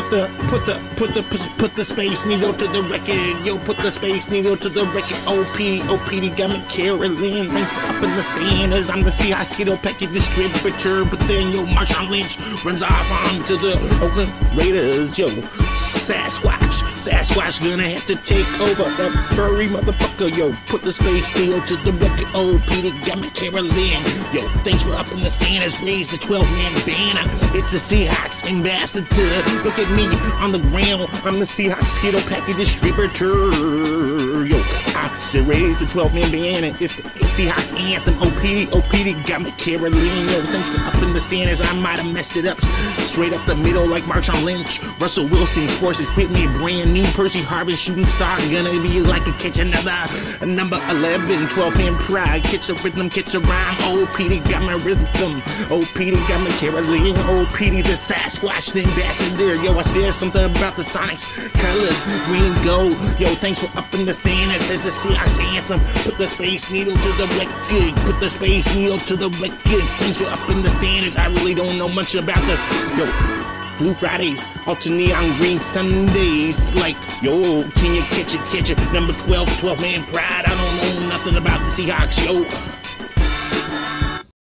put the put the put the put the space needle to the record. Yo, put the space needle to the record. OPD, OPD got me Carolyn. Thanks for up in the stand as I'm the Seahawks Skittle package distributor. But then yo, Marshawn Lynch runs off onto the Oakland Raiders. Yo, Sasquatch, Sasquatch gonna have to take over that furry motherfucker. Yo, put the space needle to the record. OPD got me Carolyn. Yo, thanks for up in the stand as raised the 12 man banner. It's the Seahawks ambassador. Look at me on the ground. I'm the Seahawks Skittle package distributor. Yo, Said raise the 12 man banner. It's the Seahawks anthem. OPD, OPD got me Carolyn. Yo, thanks for up in the stand as I might have messed it up. Straight up the middle like Marshawn Lynch. Russell Wilson, sports equipment, brand new Percy Harvin shooting star. Gonna be like a catch another. Number 11, 12 man pride. Catch a rhythm, catch a rhyme. OPD got my rhythm. OPD got my Carolyn. OPD the Sasquatch, the ambassador. Yo, I said something about the Sonics colors, green and gold. Yo, thanks for up in the stand. It the Seahawks anthem. Put the space needle to the record. Put the space needle to the record. Thanks for up in the standards. I really don't know much about the yo. Blue Fridays, alter neon green Sundays. Like, yo, can you catch it, catch it? Number 12, 12 man pride. I don't know nothing about the Seahawks, yo.